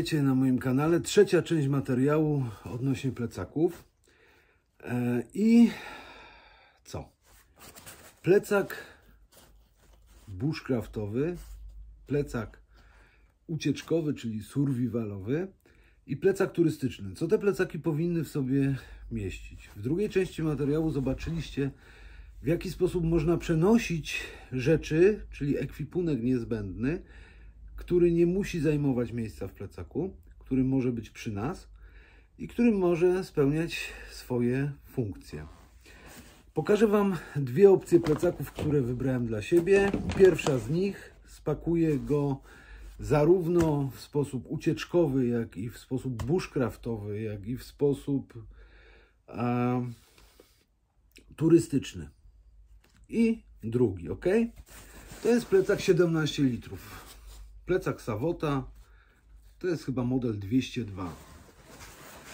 Witajcie na moim kanale. Trzecia część materiału odnośnie plecaków. E, I co? Plecak bushcraftowy, plecak ucieczkowy, czyli survivalowy i plecak turystyczny. Co te plecaki powinny w sobie mieścić? W drugiej części materiału zobaczyliście, w jaki sposób można przenosić rzeczy, czyli ekwipunek niezbędny, który nie musi zajmować miejsca w plecaku, który może być przy nas i który może spełniać swoje funkcje. Pokażę Wam dwie opcje plecaków, które wybrałem dla siebie. Pierwsza z nich spakuję go zarówno w sposób ucieczkowy, jak i w sposób bushcraftowy, jak i w sposób a, turystyczny. I drugi, ok? To jest plecak 17 litrów. Plecak Savota. To jest chyba model 202.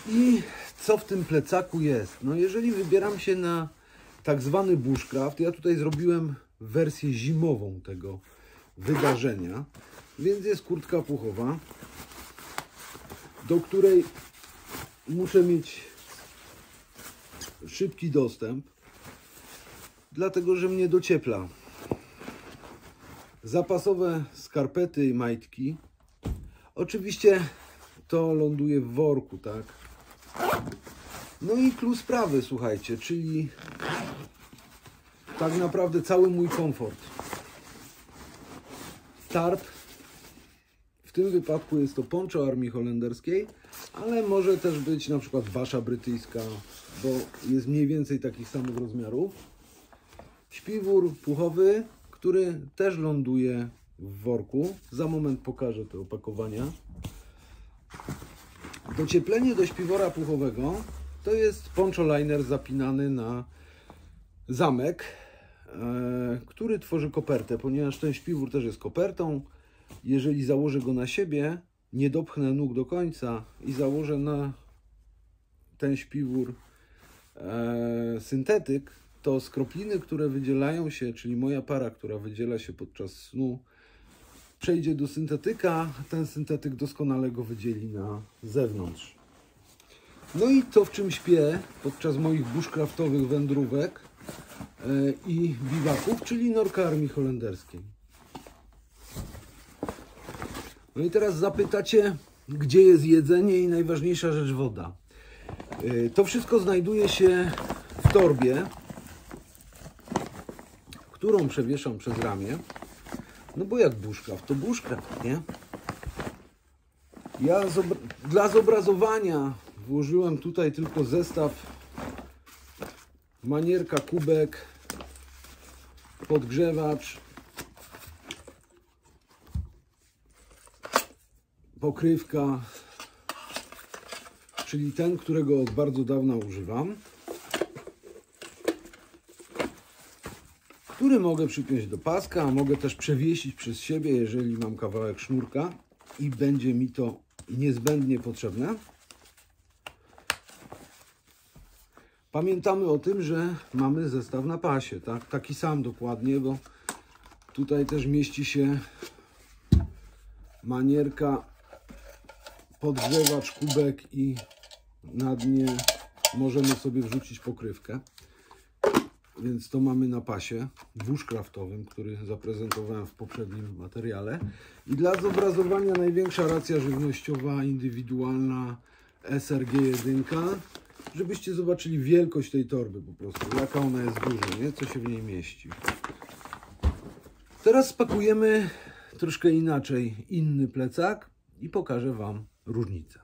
I co w tym plecaku jest? No jeżeli wybieram się na tak zwany bushcraft, ja tutaj zrobiłem wersję zimową tego wydarzenia, więc jest kurtka puchowa, do której muszę mieć szybki dostęp, dlatego że mnie dociepla. Zapasowe skarpety i majtki. Oczywiście to ląduje w worku, tak? No i klucz sprawy, słuchajcie, czyli tak naprawdę cały mój komfort. Tarp. W tym wypadku jest to poncho armii holenderskiej, ale może też być na przykład wasza brytyjska, bo jest mniej więcej takich samych rozmiarów. Śpiwór puchowy, który też ląduje w worku. Za moment pokażę te opakowania. Docieplenie do śpiwora puchowego to jest poncho liner zapinany na zamek, e, który tworzy kopertę, ponieważ ten śpiwór też jest kopertą. Jeżeli założę go na siebie, nie dopchnę nóg do końca i założę na ten śpiwór e, syntetyk, to skropliny, które wydzielają się, czyli moja para, która wydziela się podczas snu, przejdzie do syntetyka, ten syntetyk doskonale go wydzieli na zewnątrz. No i to, w czym śpię podczas moich bushcraftowych wędrówek yy, i biwaków, czyli norka armii holenderskiej. No i teraz zapytacie, gdzie jest jedzenie i najważniejsza rzecz woda. Yy, to wszystko znajduje się w torbie, którą przewieszam przez ramię. No bo jak bushcraft, to bushcraft, nie? Ja dla zobrazowania włożyłem tutaj tylko zestaw manierka, kubek, podgrzewacz, pokrywka, czyli ten, którego od bardzo dawna używam. Który mogę przypiąć do paska, a mogę też przewiesić przez siebie, jeżeli mam kawałek sznurka i będzie mi to niezbędnie potrzebne. Pamiętamy o tym, że mamy zestaw na pasie, tak? taki sam dokładnie, bo tutaj też mieści się manierka, podgrzewacz, kubek i na dnie możemy sobie wrzucić pokrywkę więc to mamy na pasie bushcraftowym, który zaprezentowałem w poprzednim materiale. I dla zobrazowania największa racja żywnościowa, indywidualna SRG1, żebyście zobaczyli wielkość tej torby po prostu, jaka ona jest duża, nie? co się w niej mieści. Teraz spakujemy troszkę inaczej inny plecak i pokażę Wam różnicę.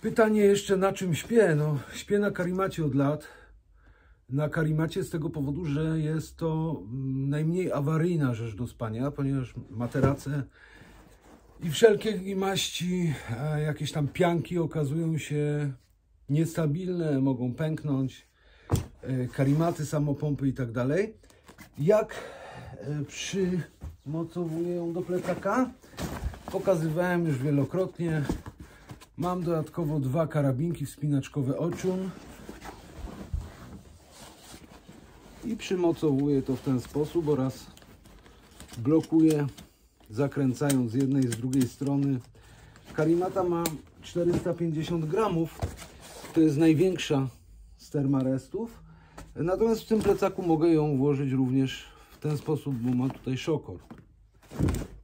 Pytanie jeszcze na czym śpię? No, śpię na karimacie od lat na karimacie z tego powodu, że jest to mm, najmniej awaryjna rzecz do spania, ponieważ materace i wszelkie maści, jakieś tam pianki okazują się niestabilne, mogą pęknąć, e, karimaty, samopompy i tak dalej. Jak e, przymocowuję ją do plecaka? Pokazywałem już wielokrotnie. Mam dodatkowo dwa karabinki wspinaczkowe Ociun i przymocowuję to w ten sposób oraz blokuję zakręcając z jednej z drugiej strony Karimata ma 450 gramów. To jest największa z termarestów. Natomiast w tym plecaku mogę ją włożyć również w ten sposób, bo ma tutaj szokor.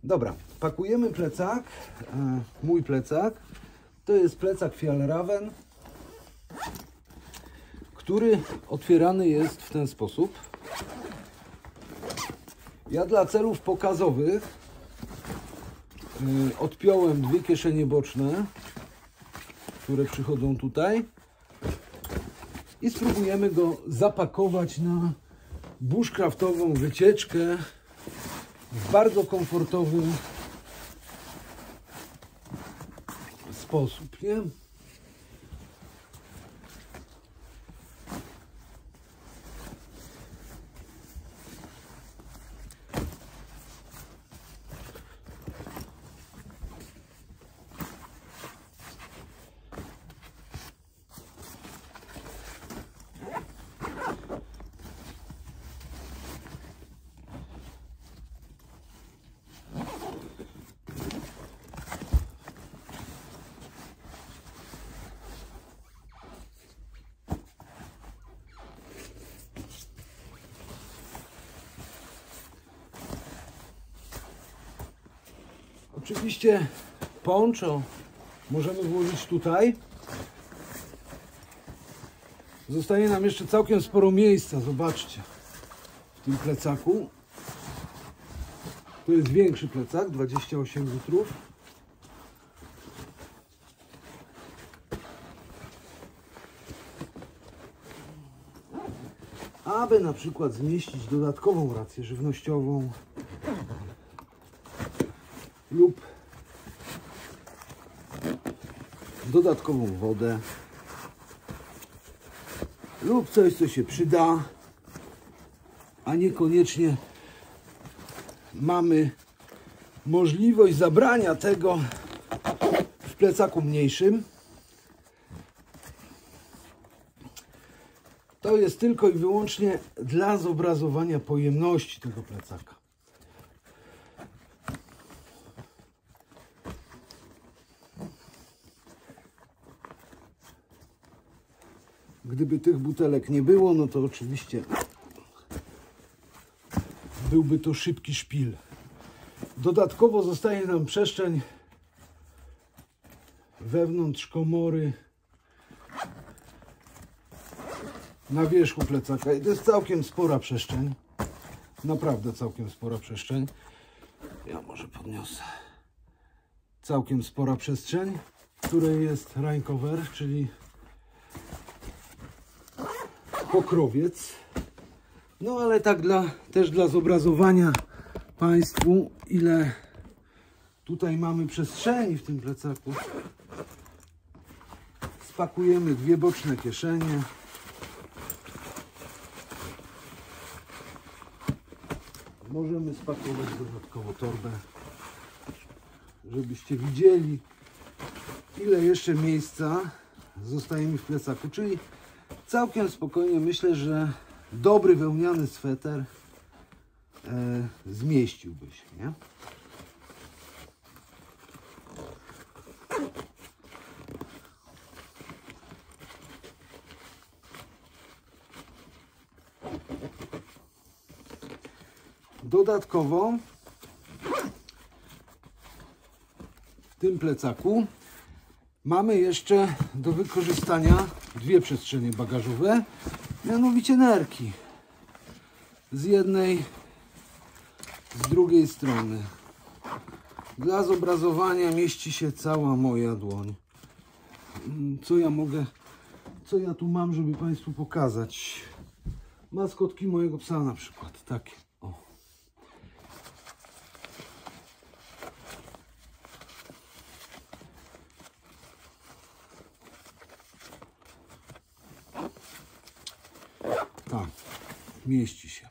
Dobra, pakujemy plecak. E, mój plecak. To jest plecak Fjallraven, który otwierany jest w ten sposób. Ja dla celów pokazowych y, odpiąłem dwie kieszenie boczne, które przychodzą tutaj i spróbujemy go zapakować na bushcraftową wycieczkę w bardzo komfortowy sposób, nie? Oczywiście poncho możemy włożyć tutaj. Zostaje nam jeszcze całkiem sporo miejsca, zobaczcie, w tym plecaku. To jest większy plecak, 28 litrów. Aby na przykład zmieścić dodatkową rację żywnościową, lub dodatkową wodę lub coś, co się przyda, a niekoniecznie mamy możliwość zabrania tego w plecaku mniejszym. To jest tylko i wyłącznie dla zobrazowania pojemności tego plecaka. Gdyby tych butelek nie było, no to oczywiście byłby to szybki szpil. Dodatkowo zostaje nam przestrzeń wewnątrz komory na wierzchu plecaka. I to jest całkiem spora przestrzeń. Naprawdę całkiem spora przestrzeń. Ja może podniosę. Całkiem spora przestrzeń, w której jest rain cover, czyli pokrowiec. No ale tak dla, też dla zobrazowania Państwu, ile tutaj mamy przestrzeni w tym plecaku. Spakujemy dwie boczne kieszenie. Możemy spakować dodatkowo torbę, żebyście widzieli, ile jeszcze miejsca zostaje mi w plecaku. Czyli całkiem spokojnie myślę, że dobry wełniany sweter e, zmieściłby się, nie? Dodatkowo w tym plecaku mamy jeszcze do wykorzystania dwie przestrzenie bagażowe, mianowicie nerki. Z jednej, z drugiej strony. Dla zobrazowania mieści się cała moja dłoń. Mm, Co ja mogę, co ja tu mam, żeby Państwu pokazać? Maskotki mojego psa na przykład, takie. O. Tak, mieści się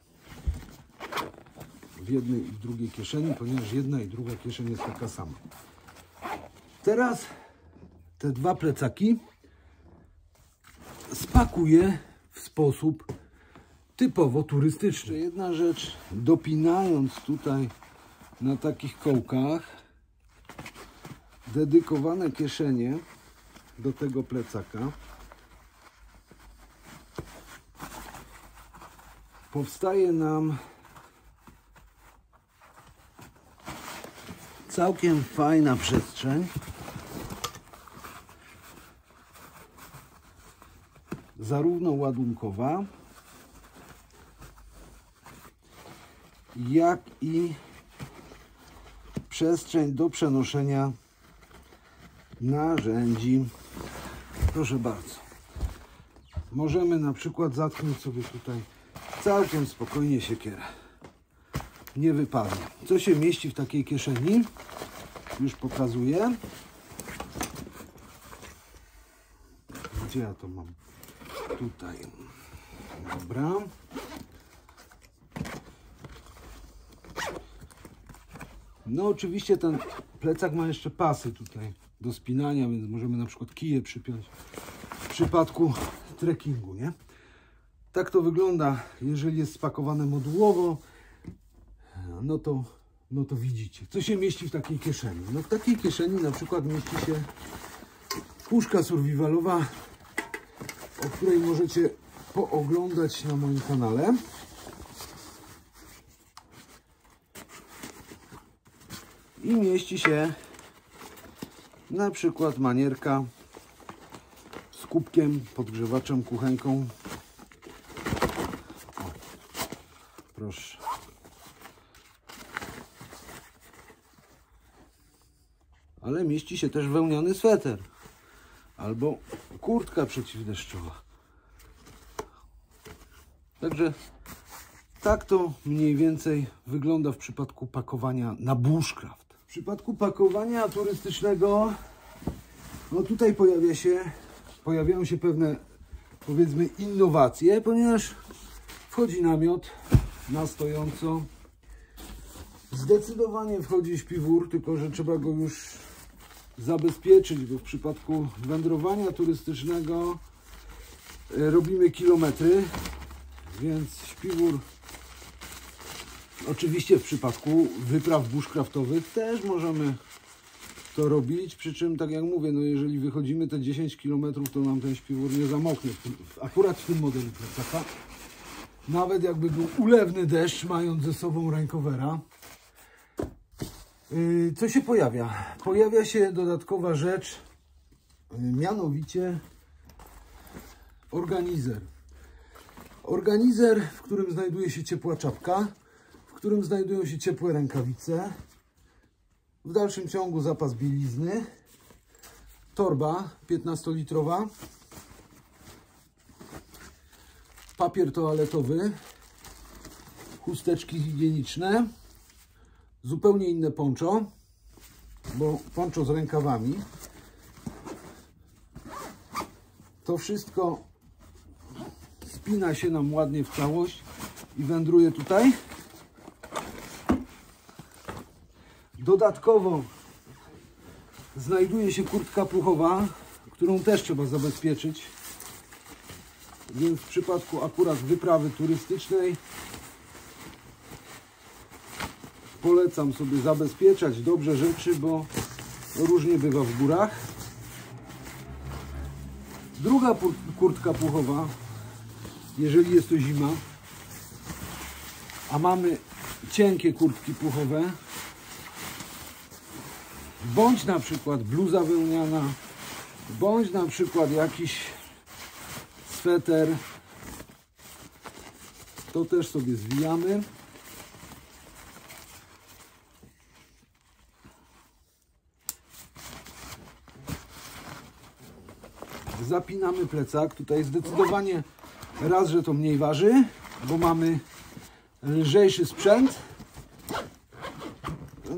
w jednej i w drugiej kieszeni, ponieważ jedna i druga kieszeń jest taka sama. Teraz te dwa plecaki spakuję w sposób typowo turystyczny. Jedna rzecz, dopinając tutaj na takich kołkach, dedykowane kieszenie do tego plecaka. Powstaje nam całkiem fajna przestrzeń. Zarówno ładunkowa, jak i przestrzeń do przenoszenia narzędzi. Proszę bardzo. Możemy na przykład zatknąć sobie tutaj całkiem spokojnie siekierę. Nie wypadnie. Co się mieści w takiej kieszeni? Już pokazuję. Gdzie ja to mam? Tutaj. Dobra. No oczywiście ten plecak ma jeszcze pasy tutaj do spinania, więc możemy na przykład kije przypiąć w przypadku trekkingu, nie? Tak to wygląda, jeżeli jest spakowane modułowo, no to, no to widzicie. Co się mieści w takiej kieszeni? No w takiej kieszeni na przykład mieści się puszka survivalowa, o której możecie pooglądać na moim kanale. I mieści się na przykład manierka z kubkiem, podgrzewaczem, kuchenką. O, proszę. Ale mieści się też wełniony sweter albo kurtka przeciwdeszczowa. Także tak to mniej więcej wygląda w przypadku pakowania na bushcraft. W przypadku pakowania turystycznego, no tutaj pojawia się, pojawiają się pewne powiedzmy innowacje, ponieważ wchodzi namiot na stojąco. Zdecydowanie wchodzi śpiwór, tylko że trzeba go już zabezpieczyć, bo w przypadku wędrowania turystycznego e, robimy kilometry, więc śpiwór Oczywiście w przypadku wypraw bushcraftowych też możemy to robić, przy czym tak jak mówię, no jeżeli wychodzimy te 10 km, to nam ten śpiwór nie zamoknie. Akurat w tym modelu plecaka. Nawet jakby był ulewny deszcz, mając ze sobą rękowera. Yy, co się pojawia? Pojawia się dodatkowa rzecz, yy, mianowicie organizer. Organizer, w którym znajduje się ciepła czapka w którym znajdują się ciepłe rękawice. W dalszym ciągu zapas bielizny. Torba 15-litrowa. Papier toaletowy. Chusteczki higieniczne. Zupełnie inne poncho, bo poncho z rękawami. To wszystko spina się nam ładnie w całość i wędruje tutaj. Dodatkowo znajduje się kurtka puchowa, którą też trzeba zabezpieczyć. Więc w przypadku akurat wyprawy turystycznej polecam sobie zabezpieczać dobrze rzeczy, bo różnie bywa w górach. Druga kurtka puchowa, jeżeli jest to zima, a mamy cienkie kurtki puchowe, bądź na przykład bluza wełniana, bądź na przykład jakiś sweter. To też sobie zwijamy. Zapinamy plecak. Tutaj zdecydowanie raz, że to mniej waży, bo mamy lżejszy sprzęt.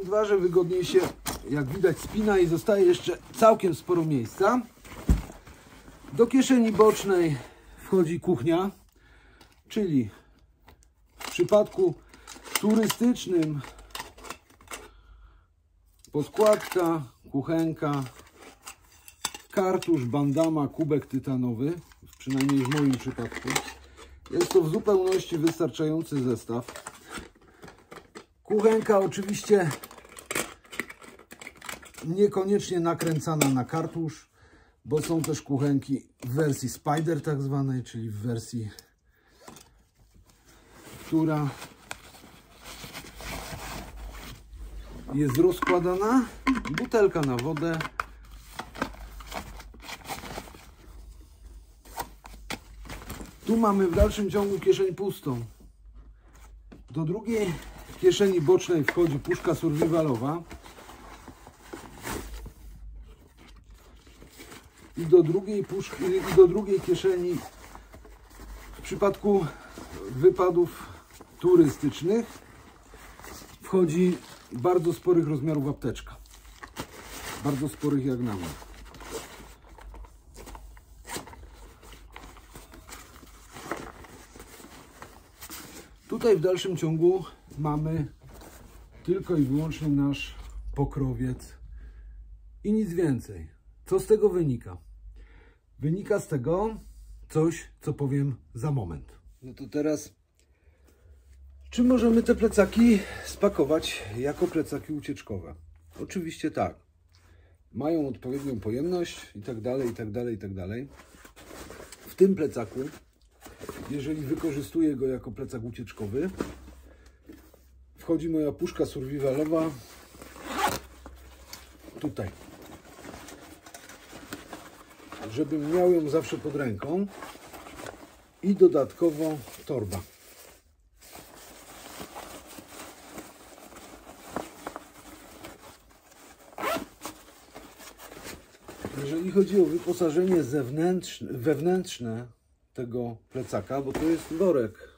Dwa, że wygodniej się jak widać spina i zostaje jeszcze całkiem sporo miejsca. Do kieszeni bocznej wchodzi kuchnia, czyli w przypadku turystycznym podkładka, kuchenka, kartusz, bandama, kubek tytanowy, przynajmniej w moim przypadku. Jest to w zupełności wystarczający zestaw. Kuchenka oczywiście niekoniecznie nakręcana na kartusz, bo są też kuchenki w wersji Spider tak zwanej, czyli w wersji, która jest rozkładana, butelka na wodę. Tu mamy w dalszym ciągu kieszeń pustą. Do drugiej kieszeni bocznej wchodzi puszka survivalowa. I do drugiej puszki, i do drugiej kieszeni w przypadku wypadów turystycznych wchodzi bardzo sporych rozmiarów apteczka. Bardzo sporych jak na mnie. Tutaj w dalszym ciągu mamy tylko i wyłącznie nasz pokrowiec i nic więcej. Co z tego wynika? Wynika z tego coś, co powiem za moment. No to teraz, czy możemy te plecaki spakować jako plecaki ucieczkowe? Oczywiście tak. Mają odpowiednią pojemność i tak dalej, i tak dalej, i tak dalej. W tym plecaku jeżeli wykorzystuję go jako plecak ucieczkowy. Wchodzi moja puszka survivalowa tutaj. Żebym miał ją zawsze pod ręką i dodatkowo torba. Jeżeli chodzi o wyposażenie zewnętrzne, wewnętrzne tego plecaka, bo to jest worek.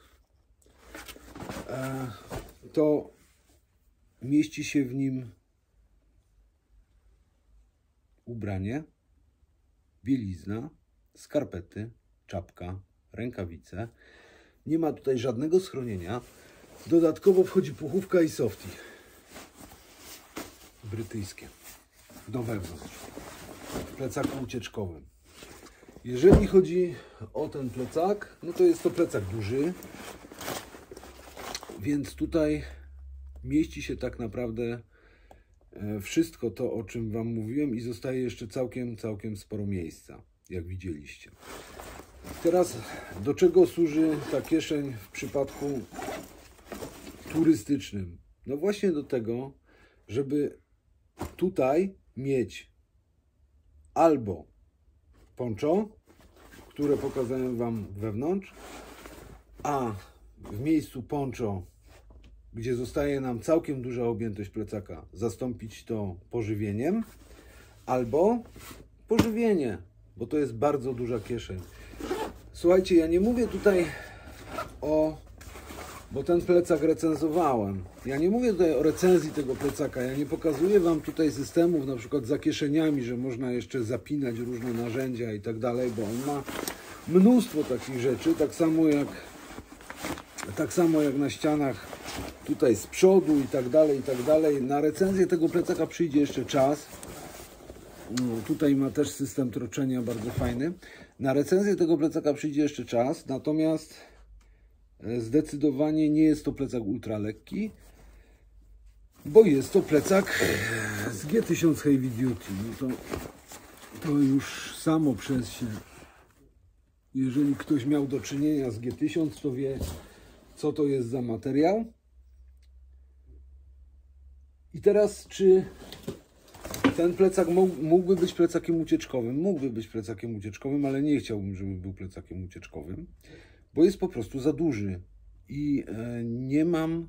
E, to mieści się w nim ubranie, bielizna, skarpety, czapka, rękawice. Nie ma tutaj żadnego schronienia. Dodatkowo wchodzi puchówka i softy brytyjskie do wewnątrz w plecaku ucieczkowym. Jeżeli chodzi o ten plecak, no to jest to plecak duży, więc tutaj mieści się tak naprawdę wszystko to, o czym Wam mówiłem i zostaje jeszcze całkiem, całkiem sporo miejsca, jak widzieliście. Teraz do czego służy ta kieszeń w przypadku turystycznym? No właśnie do tego, żeby tutaj mieć albo poncho, które pokazałem Wam wewnątrz, a w miejscu poncho, gdzie zostaje nam całkiem duża objętość plecaka, zastąpić to pożywieniem, albo pożywienie, bo to jest bardzo duża kieszeń. Słuchajcie, ja nie mówię tutaj o bo ten plecak recenzowałem. Ja nie mówię tutaj o recenzji tego plecaka, ja nie pokazuję Wam tutaj systemów na przykład za kieszeniami, że można jeszcze zapinać różne narzędzia i tak dalej, bo on ma mnóstwo takich rzeczy, tak samo jak tak samo jak na ścianach tutaj z przodu i tak dalej, i tak dalej. Na recenzję tego plecaka przyjdzie jeszcze czas. No, tutaj ma też system troczenia bardzo fajny. Na recenzję tego plecaka przyjdzie jeszcze czas, natomiast E, zdecydowanie nie jest to plecak ultra lekki, bo jest to plecak z G1000 Heavy Duty. No to, to już samo przez się, jeżeli ktoś miał do czynienia z G1000, to wie, co to jest za materiał. I teraz, czy ten plecak mógłby być plecakiem ucieczkowym? Mógłby być plecakiem ucieczkowym, ale nie chciałbym, żeby był plecakiem ucieczkowym bo jest po prostu za duży i e, nie mam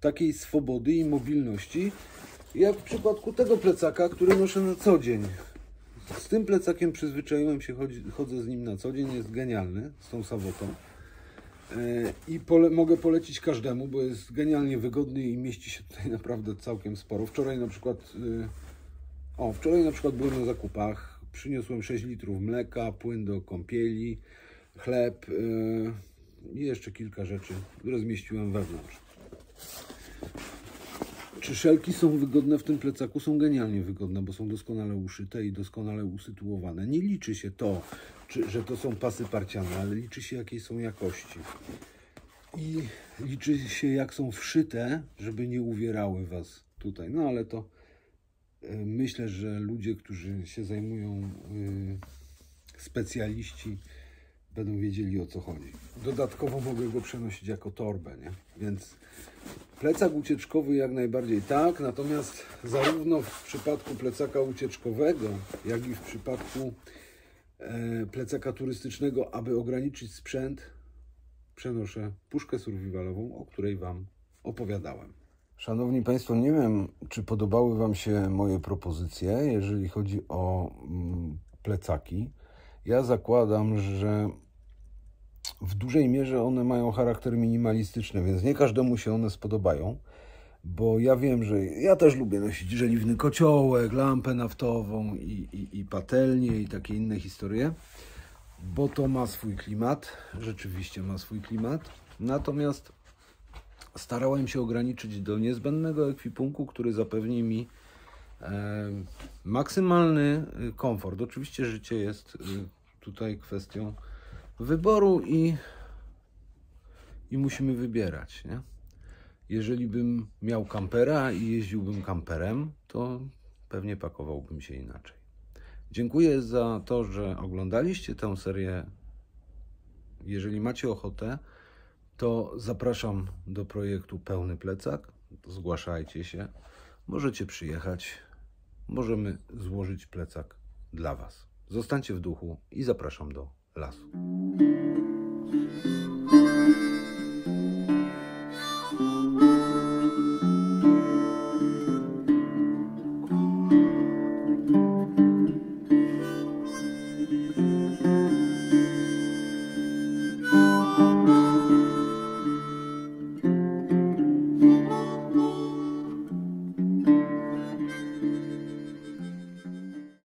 takiej swobody i mobilności, jak w przypadku tego plecaka, który noszę na co dzień. Z tym plecakiem przyzwyczaiłem się, chodzę z nim na co dzień, jest genialny, z tą sawotą. E, I pole, mogę polecić każdemu, bo jest genialnie wygodny i mieści się tutaj naprawdę całkiem sporo. Wczoraj na przykład, e, o, wczoraj na przykład byłem na zakupach, przyniosłem 6 litrów mleka, płyn do kąpieli, chleb yy, i jeszcze kilka rzeczy rozmieściłem wewnątrz. Czy szelki są wygodne w tym plecaku? Są genialnie wygodne, bo są doskonale uszyte i doskonale usytuowane. Nie liczy się to, czy, że to są pasy parciane, ale liczy się jakiej są jakości. I liczy się jak są wszyte, żeby nie uwierały Was tutaj. No ale to E, Myślę, że ludzie, którzy się zajmują, y, specjaliści, będą wiedzieli o co chodzi. Dodatkowo mogę go przenosić jako torbę, nie? Więc plecak ucieczkowy jak najbardziej tak, natomiast zarówno w przypadku plecaka ucieczkowego, jak i w przypadku e, plecaka turystycznego, aby ograniczyć sprzęt, przenoszę puszkę survivalową, o której Wam opowiadałem. Szanowni Państwo, nie wiem, czy podobały Wam się moje propozycje, jeżeli chodzi o mm, plecaki. Ja zakładam, że w dużej mierze one mają charakter minimalistyczny, więc nie każdemu się one spodobają, bo ja wiem, że ja też lubię nosić żeliwny kociołek, lampę naftową i, i, i patelnię i takie inne historie, bo to ma swój klimat, rzeczywiście ma swój klimat. Natomiast starałem się ograniczyć do niezbędnego ekwipunku, który zapewni mi e, maksymalny y, komfort. Oczywiście życie jest y, tutaj kwestią wyboru i, i musimy wybierać. Nie? Jeżeli bym miał kampera i jeździłbym kamperem, to pewnie pakowałbym się inaczej. Dziękuję za to, że oglądaliście tę serię. Jeżeli macie ochotę, to zapraszam do projektu Pełny Plecak. Zgłaszajcie się. Możecie przyjechać. Możemy złożyć plecak dla Was. Zostańcie w duchu i zapraszam do plazo.